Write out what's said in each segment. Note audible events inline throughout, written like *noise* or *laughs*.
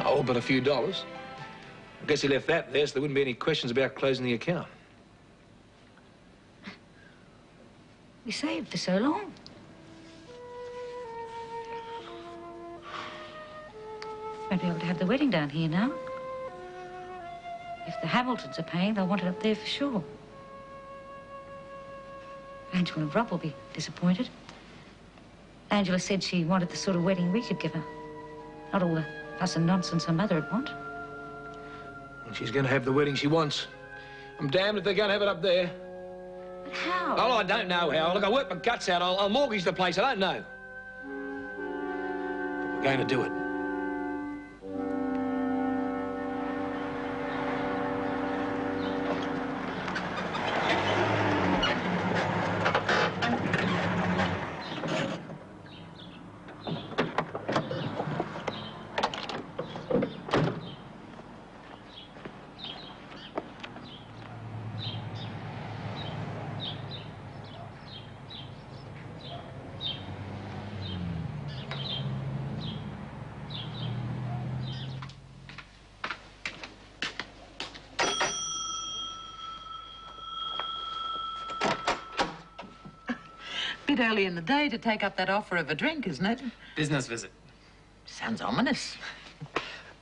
Oh, but a few dollars. I guess he left that there so there wouldn't be any questions about closing the account. We saved for so long. Won't be able to have the wedding down here now. If the Hamiltons are paying, they'll want it up there for sure. Angela and Rob will be disappointed. Angela said she wanted the sort of wedding we could give her. Not all the fuss and nonsense her mother would want. And she's going to have the wedding she wants. I'm damned if they're going to have it up there. But how? Oh, I don't know how. Look, I work my guts out. I'll, I'll mortgage the place. I don't know. But we're going to do it. Bit early in the day to take up that offer of a drink, isn't it? Business visit. Sounds ominous.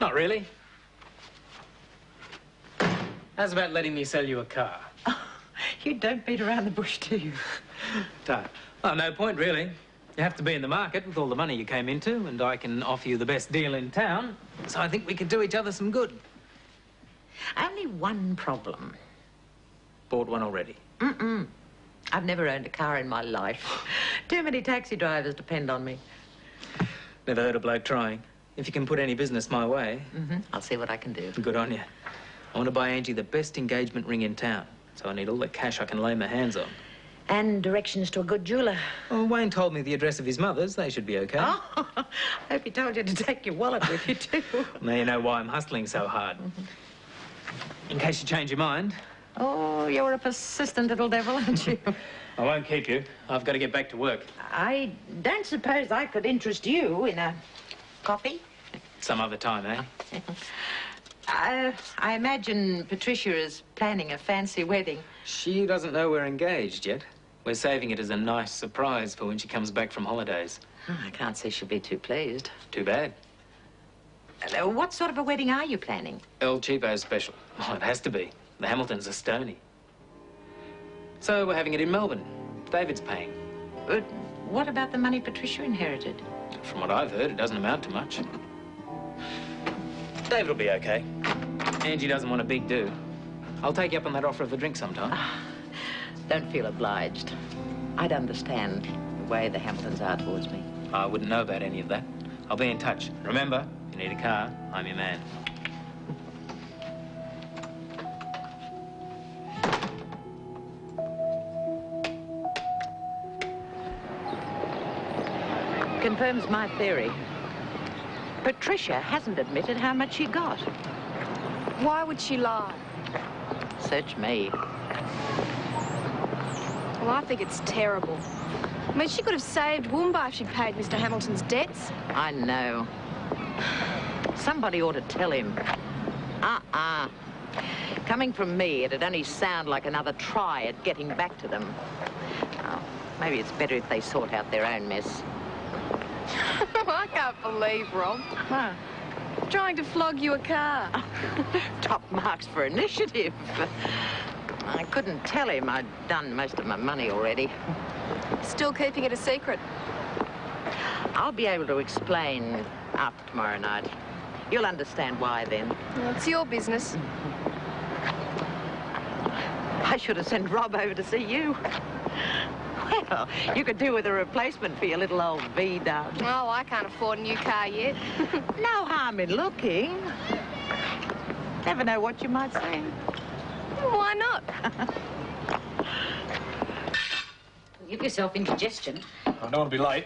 Not really. How's about letting me sell you a car? Oh, you don't beat around the bush, do you? Don't. Well, no point, really. You have to be in the market with all the money you came into, and I can offer you the best deal in town. So I think we could do each other some good. Only one problem. Bought one already. Mm-mm. I've never owned a car in my life. Too many taxi drivers depend on me. Never heard a bloke trying. If you can put any business my way, Mm-hmm. I'll see what I can do. good on you. I want to buy Angie the best engagement ring in town, so I need all the cash I can lay my hands on. And directions to a good jeweler. Well, Wayne told me the address of his mother's. They should be okay. Oh, I *laughs* hope he told you to take your wallet with you, too. Now you know why I'm hustling so hard. In case you change your mind, Oh, you're a persistent little devil, aren't you? *laughs* I won't keep you. I've got to get back to work. I don't suppose I could interest you in a coffee? Some other time, eh? *laughs* I, I imagine Patricia is planning a fancy wedding. She doesn't know we're engaged yet. We're saving it as a nice surprise for when she comes back from holidays. Oh, I can't see she'll be too pleased. Too bad. Uh, What sort of a wedding are you planning? El Cheapo's special. Well, it has to be. The Hamiltons are stony. So we're having it in Melbourne. David's paying. Uh, what about the money Patricia inherited? From what I've heard, it doesn't amount to much. David will be okay. Angie doesn't want a big do. I'll take you up on that offer of a drink sometime. Don't feel obliged. I'd understand the way the Hamiltons are towards me. I wouldn't know about any of that. I'll be in touch. Remember, if you need a car, I'm your man. Confirms my theory. Patricia hasn't admitted how much she got. Why would she lie? Search me. Well, I think it's terrible. I mean, she could have saved Woombai if she'd paid Mr. Hamilton's debts. I know. Somebody ought to tell him. Uh-uh. Coming from me, it'd only sound like another try at getting back to them. Oh, maybe it's better if they sort out their own mess. *laughs* I can't believe, Rob. Huh. Trying to flog you a car. *laughs* Top marks for initiative. I couldn't tell him I'd done most of my money already. Still keeping it a secret. I'll be able to explain after tomorrow night. You'll understand why then. Well, it's your business. *laughs* I should have sent Rob over to see you. Well, you could do with a replacement for your little old V-dub. Oh, I can't afford a new car yet. *laughs* No harm in looking. Never know what you might say. Why not? *laughs* Give yourself indigestion. I don't want to be late.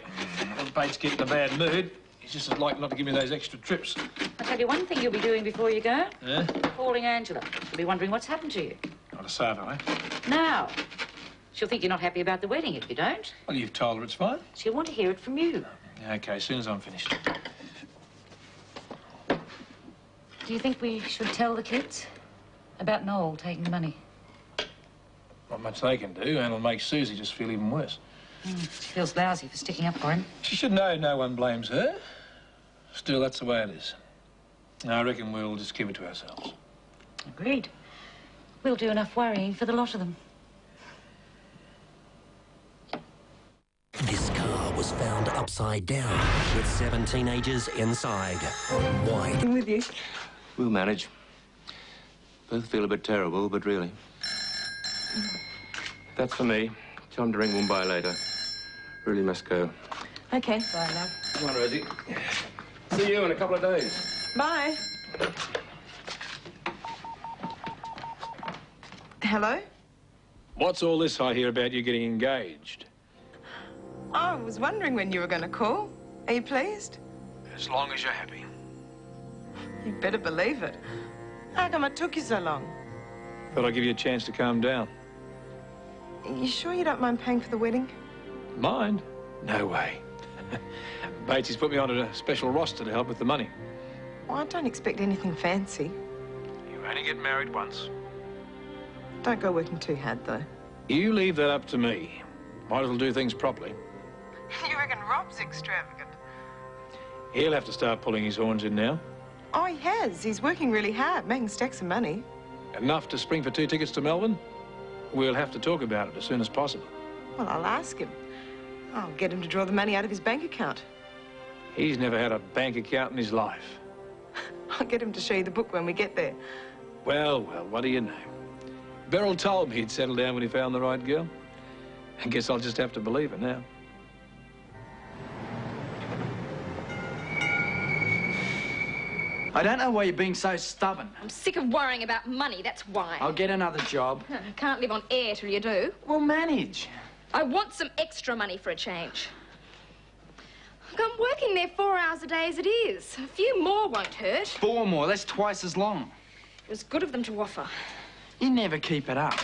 When Bates get in a bad mood, he's just as likely not to give me those extra trips. I'll tell you one thing you'll be doing before you go. Yeah? Calling Angela. She'll be wondering what's happened to you. Not a Savo, eh? Now, she'll think you're not happy about the wedding if you don't. Well, you've told her it's fine. She'll want to hear it from you. Okay, as soon as I'm finished. Do you think we should tell the kids about Noel taking the money? Not much they can do, and it'll make Susie just feel even worse. Hmm, she feels lousy for sticking up for him. She should know no one blames her. Still, that's the way it is. I reckon we'll just keep it to ourselves. Agreed. We'll do enough worrying for the lot of them. This car was found upside down with seven teenagers inside. Why? with you. We'll manage. Both feel a bit terrible, but really. That's for me. Tell him to ring Mumbai later. Really must go. Okay. Bye, love. Come on, Rosie. See you in a couple of days. Bye. Hello? What's all this I hear about you getting engaged? Ah, I was wondering when you were going to call. Are you pleased? As long as you're happy. You better believe it. How come it took you so long? Thought I'd give you a chance to calm down. You sure you don't mind paying for the wedding? Mind? No way. *laughs* Batesy's put me on a special roster to help with the money. Well, I don't expect anything fancy. You only get married once. Don't go working too hard, though. You leave that up to me. Might as well do things properly. *laughs* You reckon Rob's extravagant? He'll have to start pulling his horns in now. Oh, he has. He's working really hard, making stacks of money. Enough to spring for two tickets to Melbourne? We'll have to talk about it as soon as possible. Well, I'll ask him. I'll get him to draw the money out of his bank account. He's never had a bank account in his life. *laughs* I'll get him to show you the book when we get there. Well, well, what do you know? Beryl told me he'd settle down when he found the right girl. I guess I'll just have to believe her now. I don't know why you're being so stubborn. I'm sick of worrying about money, that's why. I'll get another job. I *laughs* can't live on air till you do. We'll manage. I want some extra money for a change. Look, I'm working there four hours a day as it is. A few more won't hurt. Four more, that's twice as long. It was good of them to offer. You never keep it up.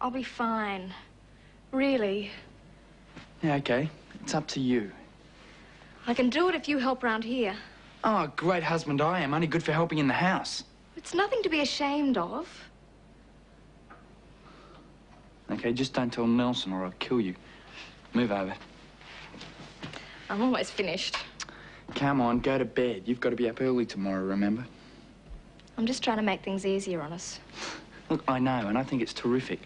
I'll be fine. Really. Yeah, okay. It's up to you. I can do it if you help round here. Oh, great husband I am. Only good for helping in the house. It's nothing to be ashamed of. Okay, just don't tell Nelson or I'll kill you. Move over. I'm almost finished. Come on, go to bed. You've got to be up early tomorrow, remember? I'm just trying to make things easier on us. Look, I know, and I think it's terrific.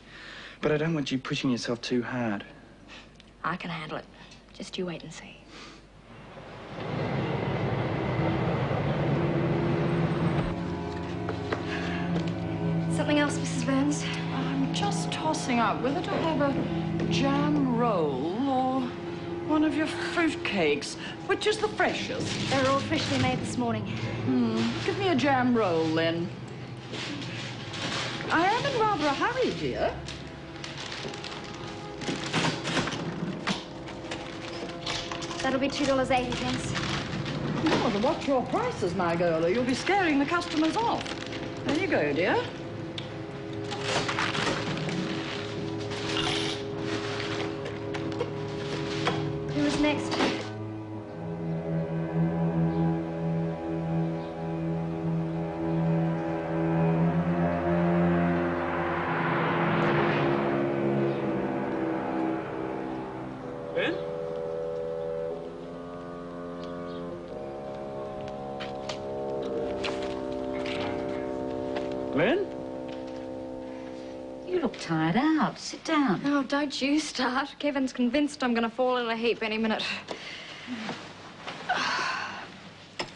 But I don't want you pushing yourself too hard. I can handle it. Just you wait and see. Something else, Mrs. Burns? I'm just tossing up whether to have a jam roll or one of your fruit cakes. Which is the freshest? They're all freshly made this morning. Hmm. Give me a jam roll, then. I am in rather a hurry, dear. That'll be $2.80, thanks. Oh, to watch your prices, my girl, or you'll be scaring the customers off. There you go, dear. Next? Ben? Glenn? You tired out. Sit down. Oh, don't you start. Kevin's convinced I'm going to fall in a heap any minute.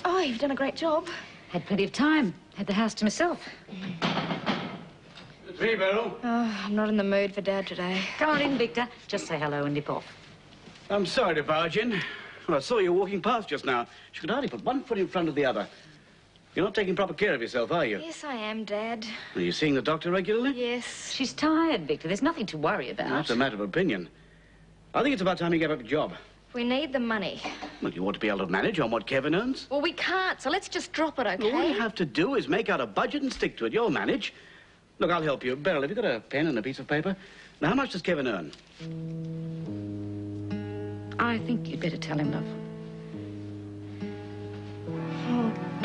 Oh, you've done a great job. Had plenty of time. Had the house to myself. It's me, Beryl. Oh, I'm not in the mood for Dad today. Come on in, Victor. Just say hello and nip off. I'm sorry to barge in. Well, I saw you walking past just now. She could hardly put one foot in front of the other. You're not taking proper care of yourself, are you? Yes, I am, Dad. Are you seeing the doctor regularly? Yes. She's tired, Victor. There's nothing to worry about. That's a matter of opinion. I think it's about time you gave up your job. We need the money. Well, you ought to be able to manage on what Kevin earns. Well, we can't, so let's just drop it, okay? All you have to do is make out a budget and stick to it. You'll manage. Look, I'll help you. Beryl, have you got a pen and a piece of paper? Now, how much does Kevin earn? I think you'd better tell him, love.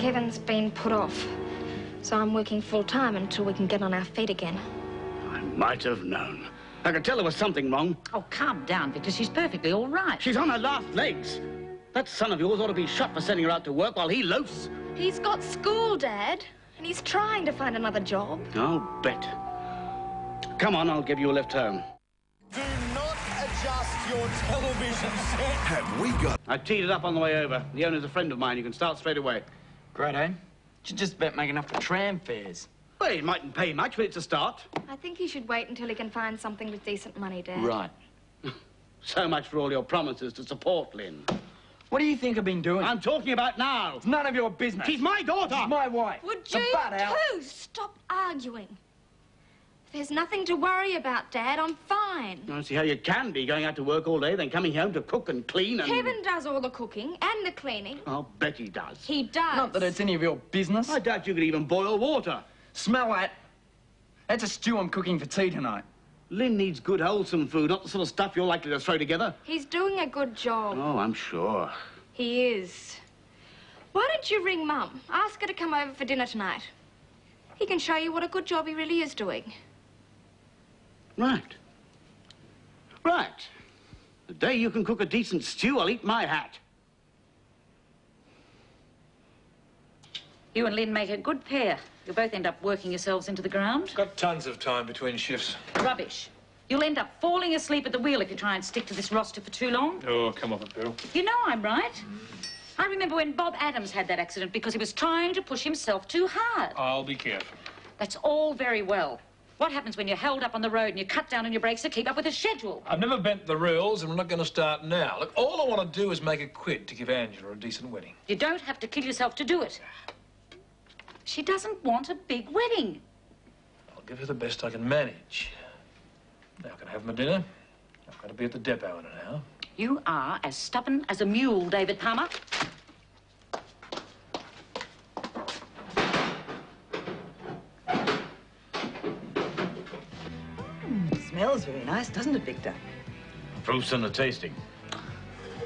Kevin's been put off. So I'm working full-time until we can get on our feet again. I might have known. I could tell there was something wrong. Oh, calm down, Victor. She's perfectly all right. She's on her last legs. That son of yours ought to be shot for sending her out to work while he loafs. He's got school, Dad. And he's trying to find another job. I'll bet. Come on, I'll give you a lift home. Do not adjust your television set. Have we got... I teed it up on the way over. The owner's a friend of mine. You can start straight away. Great, eh? Should just about make enough for tram fares. Well, it mightn't pay much, but it's a start. I think he should wait until he can find something with decent money, Dad. Right. *laughs* So much for all your promises to support Lynn. What do you think I've been doing? I'm talking about now. It's none of your business. She's my daughter. She's my wife. Would you butt out. stop arguing? There's nothing to worry about, Dad. I'm fine. I don't see how you can be going out to work all day, then coming home to cook and clean and... Kevin does all the cooking and the cleaning. I'll bet he does. He does. Not that it's any of your business. I doubt you could even boil water. Smell that. That's a stew I'm cooking for tea tonight. Lynn needs good, wholesome food, not the sort of stuff you're likely to throw together. He's doing a good job. Oh, I'm sure. He is. Why don't you ring Mum? Ask her to come over for dinner tonight. He can show you what a good job he really is doing. Right. Right. The day you can cook a decent stew, I'll eat my hat. You and Lynn make a good pair. You'll both end up working yourselves into the ground. Got tons of time between shifts. Rubbish. You'll end up falling asleep at the wheel if you try and stick to this roster for too long. Oh, come on, Bill. You know I'm right. I remember when Bob Adams had that accident because he was trying to push himself too hard. I'll be careful. That's all very well. What happens when you're held up on the road and you cut down on your brakes to keep up with the schedule? I've never bent the rules, and we're not going to start now. Look, all I want to do is make a quid to give Angela a decent wedding. You don't have to kill yourself to do it. She doesn't want a big wedding. I'll give her the best I can manage. Now, I can I have my dinner? I've got to be at the depot in an hour. You are as stubborn as a mule, David Palmer. Smells very nice, doesn't it, Victor? Proof's in the tasting.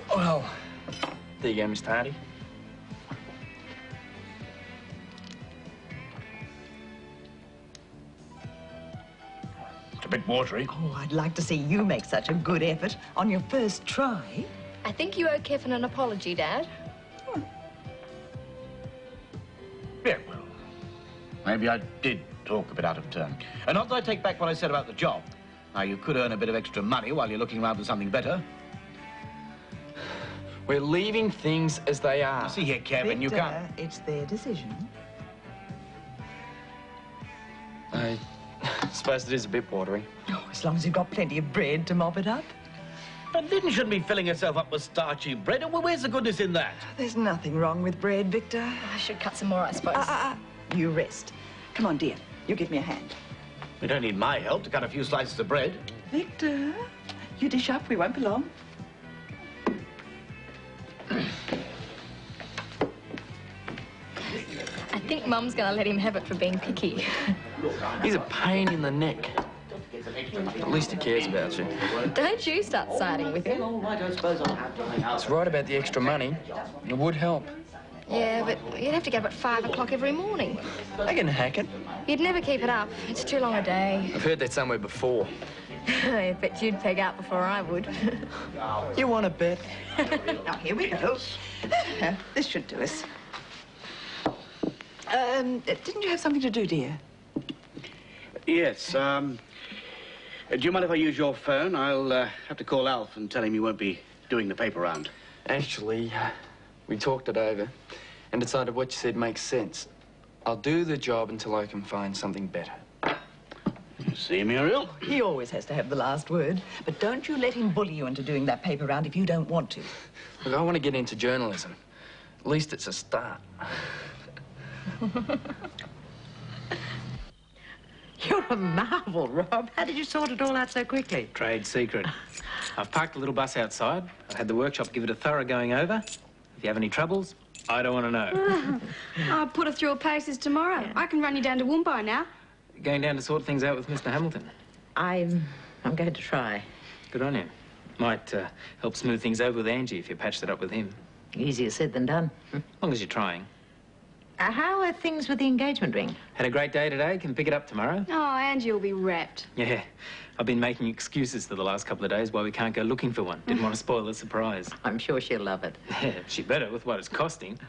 Well, there you go, Mr. Hardy. It's a bit watery. Oh, I'd like to see you make such a good effort on your first try. I think you owe Kevin an apology, Dad. Hmm. Yeah, well, maybe I did talk a bit out of turn. And not that I take back what I said about the job. Now, you could earn a bit of extra money while you're looking around for something better. We're leaving things as they are. See here, Kevin, you Victor, can't... It's their decision. I *laughs* suppose it is a bit watery. Oh, as long as you've got plenty of bread to mop it up. But Lynn shouldn't be filling herself up with starchy bread. Well, where's the goodness in that? There's nothing wrong with bread, Victor. I should cut some more, I suppose. Ah, ah, ah. You rest. Come on, dear. You give me a hand. We don't need my help to cut a few slices of bread. Victor, you dish up. We won't be long. I think Mum's going to let him have it for being picky. He's a pain in the neck. At least he cares about you. Don't you start siding with him. It's right about the extra money. It would help. Yeah, but you'd have to get up at five o'clock every morning. I can hack it. You'd never keep it up. It's too long a day. I've heard that somewhere before. *laughs* I bet you'd peg out before I would. *laughs* You want a bet? *laughs* now, here we go. this should do us. Um, didn't you have something to do, dear? Yes, um... uh, Do you mind if I use your phone? I'll uh, have to call Alf and tell him you won't be doing the paper round. Actually, uh, we talked it over and decided what you said makes sense. I'll do the job until I can find something better. See, Muriel? He always has to have the last word. But don't you let him bully you into doing that paper round if you don't want to. Look, I want to get into journalism. At least it's a start. *laughs* You're a marvel, Rob. How did you sort it all out so quickly? Trade secret. I've parked the little bus outside. I've had the workshop give it a thorough going over. If you have any troubles, I don't want to know. *laughs* I'll put her through her paces tomorrow. I can run you down to Woombai now. Going down to sort things out with Mr. Hamilton. I'm... I'm going to try. Good on you. Might uh, help smooth things over with Angie if you patched it up with him. Easier said than done. As long as you're trying. Uh, how are things with the engagement ring? Had a great day today. Can pick it up tomorrow. Oh, and you'll be wrapped. Yeah. I've been making excuses for the last couple of days why we can't go looking for one. Didn't want to spoil the surprise. *laughs* I'm sure she'll love it. *laughs* Yeah, she better with what it's costing.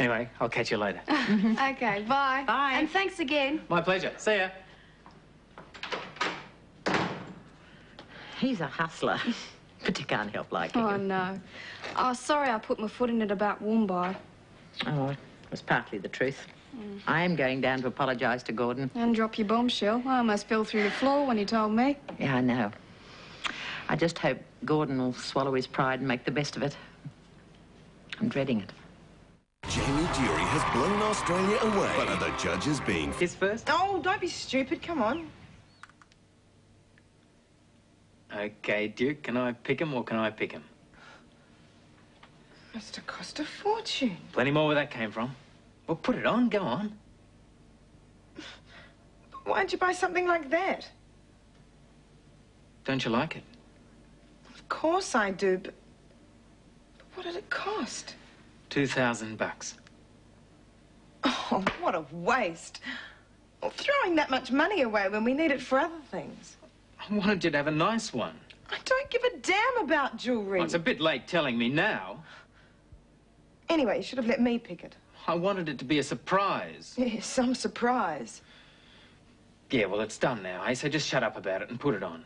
Anyway, I'll catch you later. *laughs* okay, bye. Bye. And thanks again. My pleasure. See ya. He's a hustler, but you can't help liking Oh, him. no. Oh, sorry I put my foot in it about Woombai. Oh, it was partly the truth. I am going down to apologise to Gordon. And drop your bombshell. I almost fell through the floor when you told me. Yeah, I know. I just hope Gordon will swallow his pride and make the best of it. I'm dreading it. Jamie Durie has blown Australia away. But are the judges being... His first? Oh, don't be stupid. Come on. Okay, Duke, can I pick him or can I pick him? Must have cost a fortune. Plenty more where that came from. Well, put it on. Go on. Why'd you buy something like that? Don't you like it? Of course I do, but... but what did it cost? Two thousand bucks. Oh, what a waste. Well, throwing that much money away when we need it for other things. I wanted you to have a nice one. I don't give a damn about jewellery. Well, it's a bit late telling me now. Anyway, you should have let me pick it. I wanted it to be a surprise. *laughs* Yeah, some surprise. Yeah, well, it's done now, eh? So just shut up about it and put it on.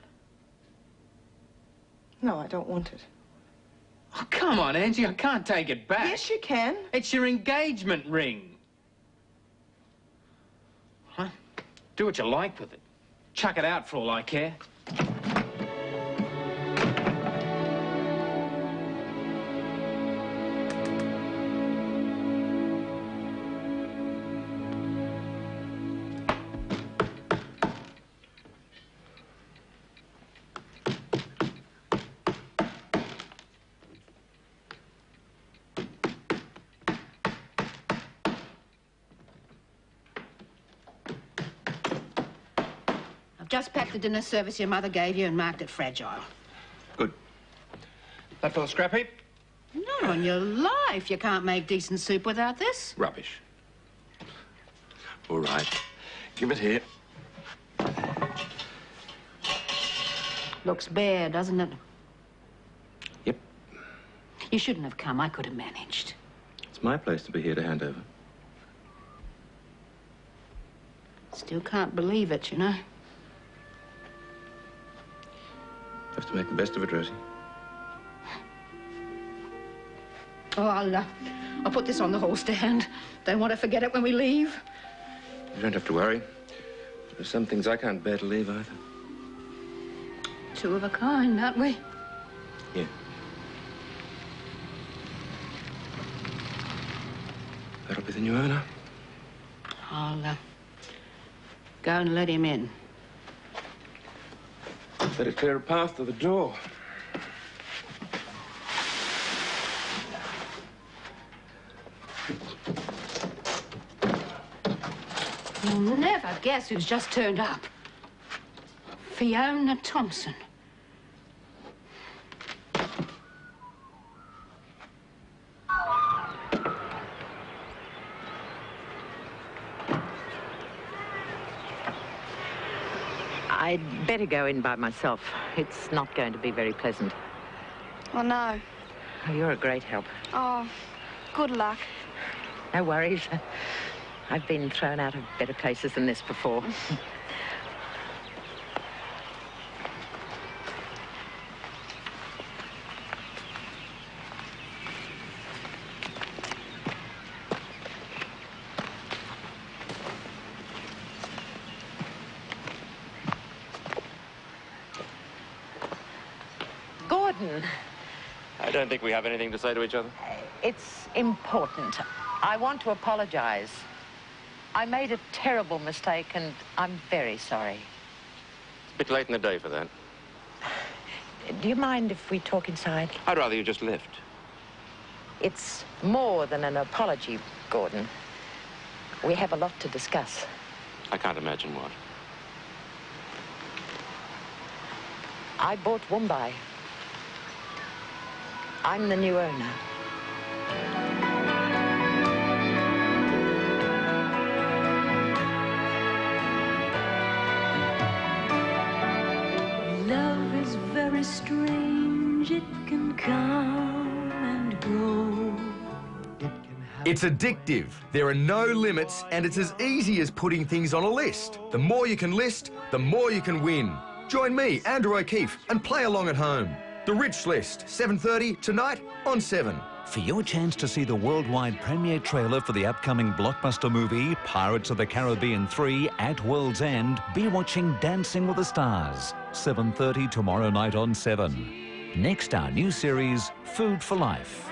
No, I don't want it. Oh, come on, Angie, I can't take it back. Yes, you can. It's your engagement ring. Huh? Do what you like with it. Chuck it out for all I care. Just packed the dinner service your mother gave you and marked it fragile. Good. That for the scrap heap? Not on your life. You can't make decent soup without this. Rubbish. All right. Give it here. Looks bare, doesn't it? Yep. You shouldn't have come. I could have managed. It's my place to be here to hand over. Still can't believe it, you know. To make the best of it, Rosie. Oh, I'll, uh, I'll put this on the hall stand. Don't want to forget it when we leave. You don't have to worry. There's some things I can't bear to leave either. Two of a kind, aren't we? Yeah. That'll be the new owner. I'll uh, go and let him in. Better clear a path to the door. You'll never guess who's just turned up. Fiona Thompson. Better go in by myself. It's not going to be very pleasant. Oh, no. Oh, you're a great help. Oh, good luck. No worries. I've been thrown out of better places than this before. *laughs* Gordon, I don't think we have anything to say to each other. it's important. I want to apologize. I made a terrible mistake and I'm very sorry. It's a bit late in the day for that. Do you mind if we talk inside? I'd rather you just left. It's more than an apology, Gordon. We have a lot to discuss. I can't imagine what. I bought Woombai. I'm the new owner. Love is very strange. It can come and go. It's addictive. There are no limits and it's as easy as putting things on a list. The more you can list, the more you can win. Join me, Andrew O'Keefe, and play along at home. The Rich List, 7.30 tonight on 7. For your chance to see the worldwide premiere trailer for the upcoming blockbuster movie Pirates of the Caribbean 3 at World's End, be watching Dancing with the Stars, 7.30 tomorrow night on 7. Next, our new series, Food for Life.